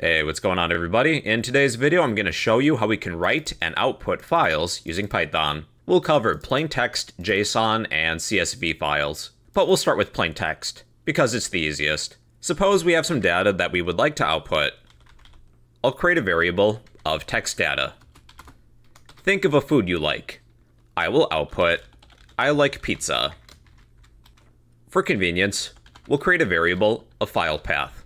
Hey, what's going on everybody? In today's video, I'm going to show you how we can write and output files using Python. We'll cover plain text, JSON, and CSV files. But we'll start with plain text, because it's the easiest. Suppose we have some data that we would like to output. I'll create a variable of text data. Think of a food you like. I will output, I like pizza. For convenience, we'll create a variable of file path.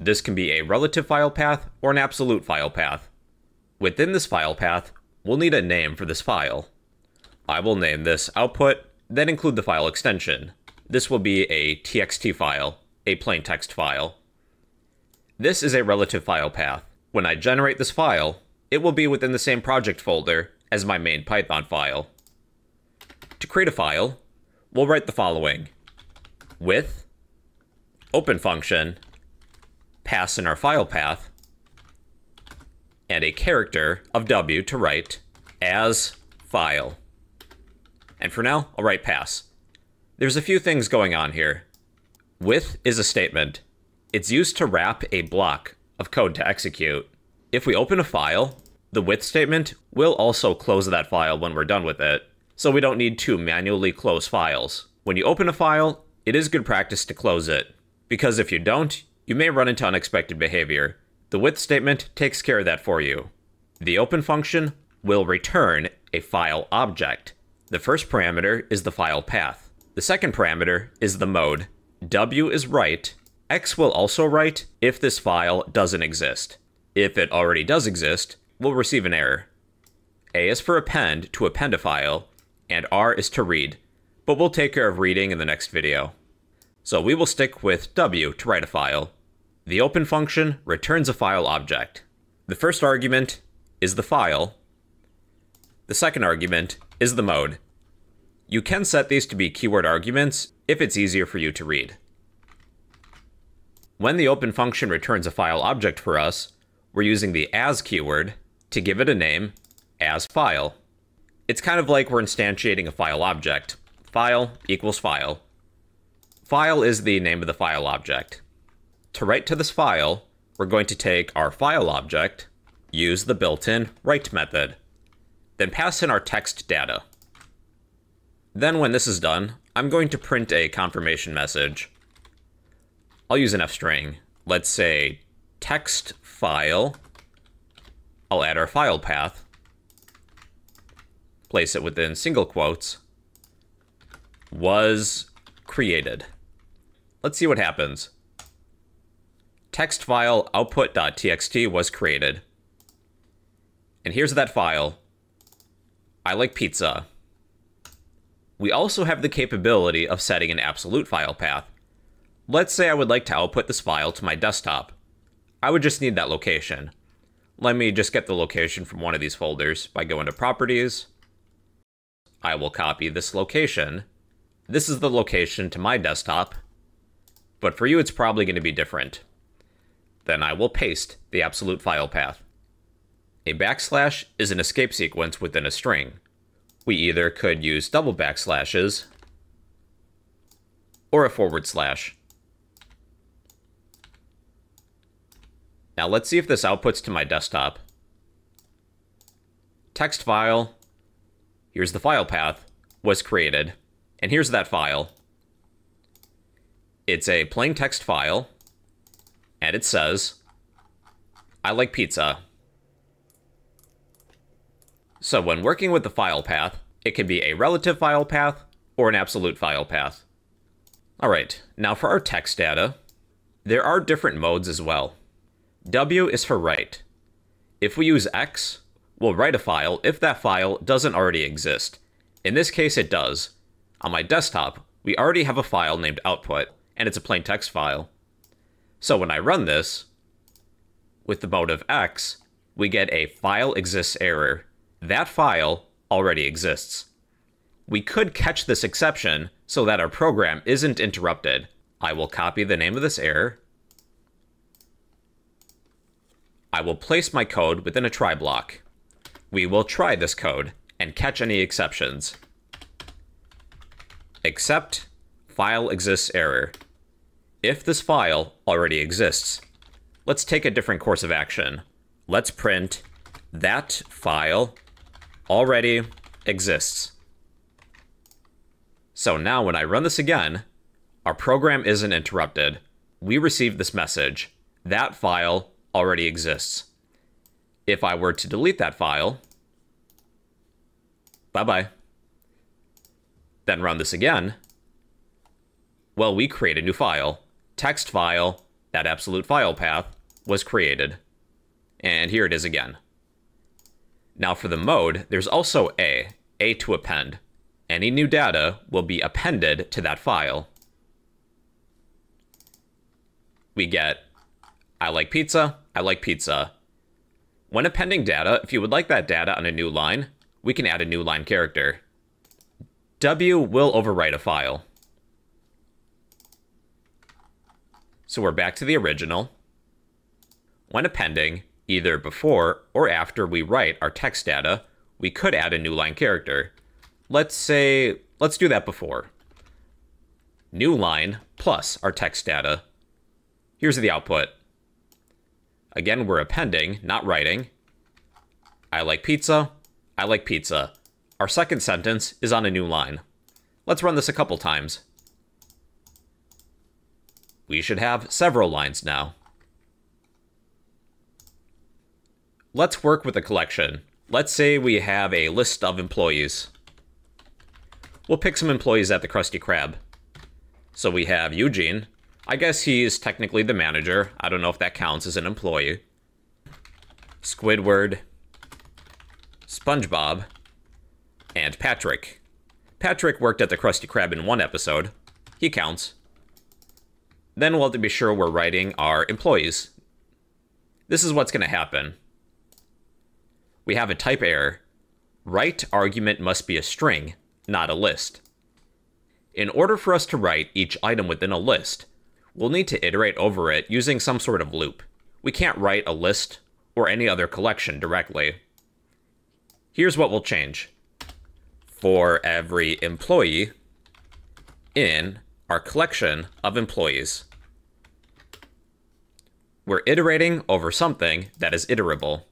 This can be a relative file path or an absolute file path. Within this file path, we'll need a name for this file. I will name this output, then include the file extension. This will be a txt file, a plain text file. This is a relative file path. When I generate this file, it will be within the same project folder as my main Python file. To create a file, we'll write the following. With open function pass in our file path, and a character of W to write as file. And for now, I'll write pass. There's a few things going on here. With is a statement. It's used to wrap a block of code to execute. If we open a file, the with statement will also close that file when we're done with it, so we don't need to manually close files. When you open a file, it is good practice to close it, because if you don't, you may run into unexpected behavior. The with statement takes care of that for you. The open function will return a file object. The first parameter is the file path. The second parameter is the mode. W is write. X will also write if this file doesn't exist. If it already does exist, we'll receive an error. A is for append to append a file, and R is to read, but we'll take care of reading in the next video. So we will stick with W to write a file, the open function returns a file object. The first argument is the file. The second argument is the mode. You can set these to be keyword arguments if it's easier for you to read. When the open function returns a file object for us, we're using the as keyword to give it a name as file. It's kind of like we're instantiating a file object. File equals file. File is the name of the file object. To write to this file, we're going to take our file object, use the built-in write method, then pass in our text data. Then when this is done, I'm going to print a confirmation message. I'll use an f-string. Let's say text file. I'll add our file path. Place it within single quotes. Was created. Let's see what happens text file output.txt was created. And here's that file. I like pizza. We also have the capability of setting an absolute file path. Let's say I would like to output this file to my desktop. I would just need that location. Let me just get the location from one of these folders by going to Properties. I will copy this location. This is the location to my desktop, but for you it's probably going to be different then I will paste the absolute file path. A backslash is an escape sequence within a string. We either could use double backslashes or a forward slash. Now let's see if this outputs to my desktop. Text file, here's the file path, was created, and here's that file. It's a plain text file and it says, I like pizza. So when working with the file path, it can be a relative file path or an absolute file path. All right, now for our text data, there are different modes as well. W is for write. If we use X, we'll write a file if that file doesn't already exist. In this case, it does. On my desktop, we already have a file named output, and it's a plain text file. So when I run this, with the mode of X, we get a file exists error. That file already exists. We could catch this exception so that our program isn't interrupted. I will copy the name of this error. I will place my code within a try block. We will try this code and catch any exceptions. Except file exists error if this file already exists. let's take a different course of action. Let's print that file already exists. So now when I run this again, our program isn't interrupted. We receive this message. That file already exists. If I were to delete that file, bye-bye, then run this again, well, we create a new file. Text file, that absolute file path, was created. And here it is again. Now for the mode, there's also A, A to append. Any new data will be appended to that file. We get, I like pizza, I like pizza. When appending data, if you would like that data on a new line, we can add a new line character. W will overwrite a file. So we're back to the original. When appending, either before or after we write our text data, we could add a new line character. Let's say, let's do that before. New line plus our text data. Here's the output. Again, we're appending, not writing. I like pizza. I like pizza. Our second sentence is on a new line. Let's run this a couple times. We should have several lines now. Let's work with a collection. Let's say we have a list of employees. We'll pick some employees at the Krusty Krab. So we have Eugene. I guess he's technically the manager. I don't know if that counts as an employee. Squidward. SpongeBob. And Patrick. Patrick worked at the Krusty Krab in one episode. He counts. Then we'll have to be sure we're writing our employees. This is what's going to happen. We have a type error. Write argument must be a string, not a list. In order for us to write each item within a list, we'll need to iterate over it using some sort of loop. We can't write a list or any other collection directly. Here's what we'll change. For every employee in our collection of employees we're iterating over something that is iterable.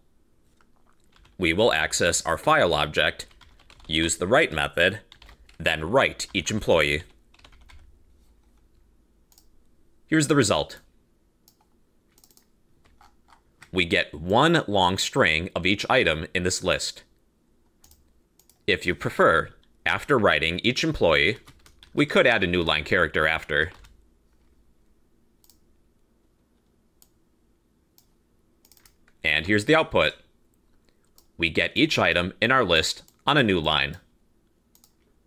We will access our file object, use the write method, then write each employee. Here's the result. We get one long string of each item in this list. If you prefer, after writing each employee, we could add a new line character after. Here's the output. We get each item in our list on a new line.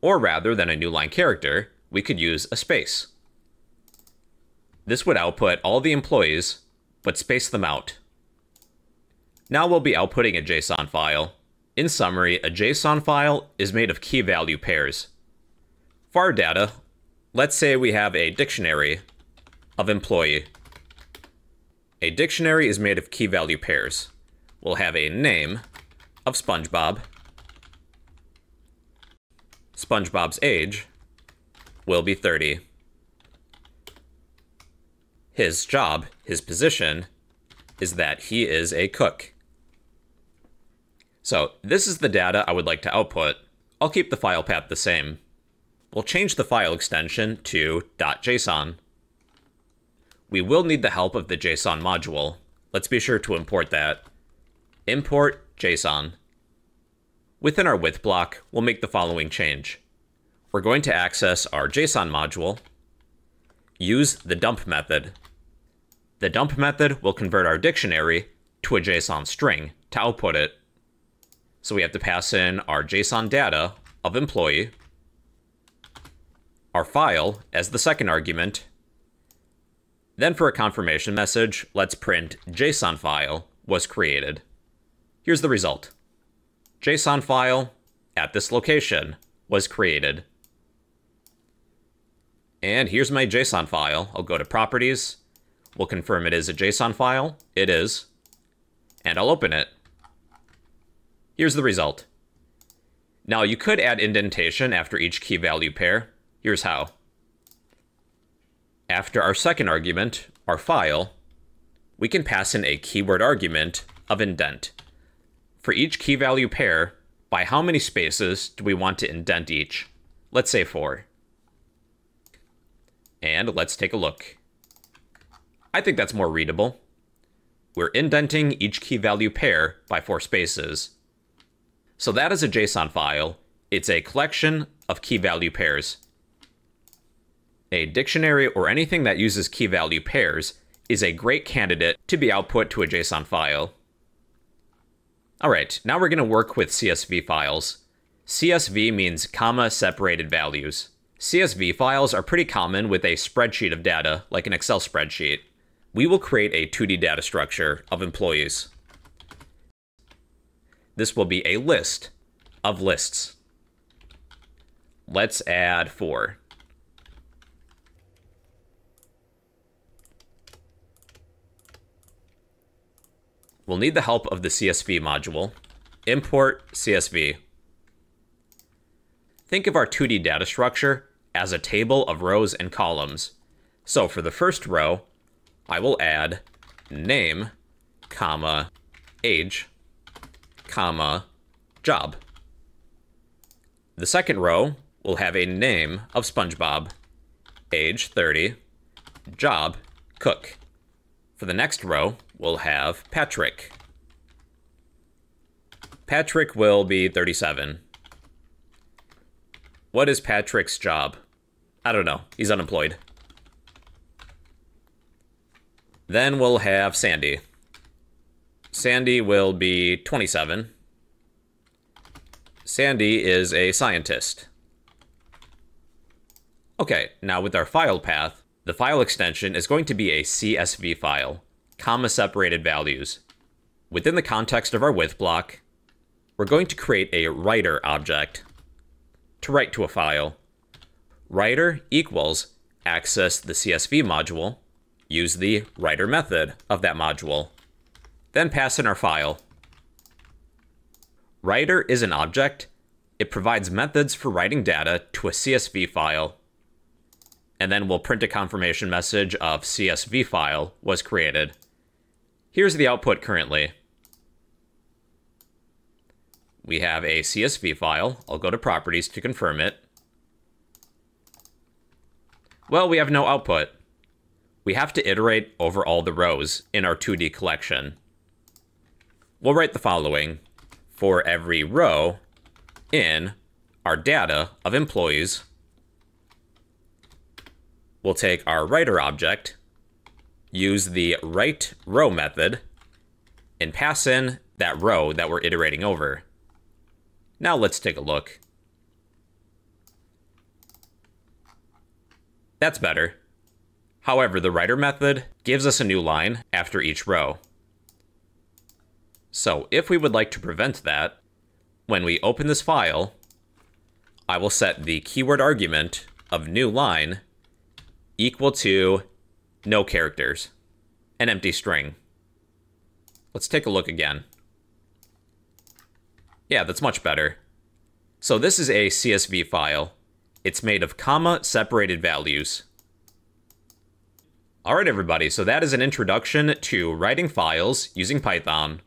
Or rather than a new line character, we could use a space. This would output all the employees, but space them out. Now we'll be outputting a JSON file. In summary, a JSON file is made of key value pairs. For our data, let's say we have a dictionary of employee a dictionary is made of key value pairs. We'll have a name of SpongeBob. SpongeBob's age will be 30. His job, his position, is that he is a cook. So this is the data I would like to output. I'll keep the file path the same. We'll change the file extension to .json we will need the help of the JSON module. Let's be sure to import that. Import JSON. Within our with block, we'll make the following change. We're going to access our JSON module, use the dump method. The dump method will convert our dictionary to a JSON string to output it. So we have to pass in our JSON data of employee, our file as the second argument, then for a confirmation message, let's print JSON file was created. Here's the result. JSON file at this location was created. And here's my JSON file. I'll go to properties. We'll confirm it is a JSON file. It is. And I'll open it. Here's the result. Now you could add indentation after each key value pair. Here's how. After our second argument, our file, we can pass in a keyword argument of indent. For each key value pair, by how many spaces do we want to indent each? Let's say four. And let's take a look. I think that's more readable. We're indenting each key value pair by four spaces. So that is a JSON file. It's a collection of key value pairs. A dictionary or anything that uses key value pairs is a great candidate to be output to a JSON file. All right, now we're going to work with CSV files. CSV means comma separated values. CSV files are pretty common with a spreadsheet of data, like an Excel spreadsheet. We will create a 2D data structure of employees. This will be a list of lists. Let's add four. We'll need the help of the CSV module. Import CSV. Think of our 2D data structure as a table of rows and columns. So for the first row, I will add name, comma, age, comma, job. The second row will have a name of SpongeBob, age 30, job, cook. For the next row, we'll have Patrick. Patrick will be 37. What is Patrick's job? I don't know. He's unemployed. Then we'll have Sandy. Sandy will be 27. Sandy is a scientist. Okay, now with our file path, the file extension is going to be a CSV file, comma separated values. Within the context of our with block, we're going to create a writer object to write to a file. Writer equals access the CSV module, use the writer method of that module, then pass in our file. Writer is an object. It provides methods for writing data to a CSV file and then we'll print a confirmation message of CSV file was created. Here's the output currently. We have a CSV file. I'll go to properties to confirm it. Well, we have no output. We have to iterate over all the rows in our 2D collection. We'll write the following. For every row in our data of employees, we'll take our writer object, use the write row method, and pass in that row that we're iterating over. Now let's take a look. That's better. However, the writer method gives us a new line after each row. So if we would like to prevent that, when we open this file, I will set the keyword argument of new line equal to no characters, an empty string. Let's take a look again. Yeah, that's much better. So this is a CSV file. It's made of comma separated values. Alright everybody, so that is an introduction to writing files using Python.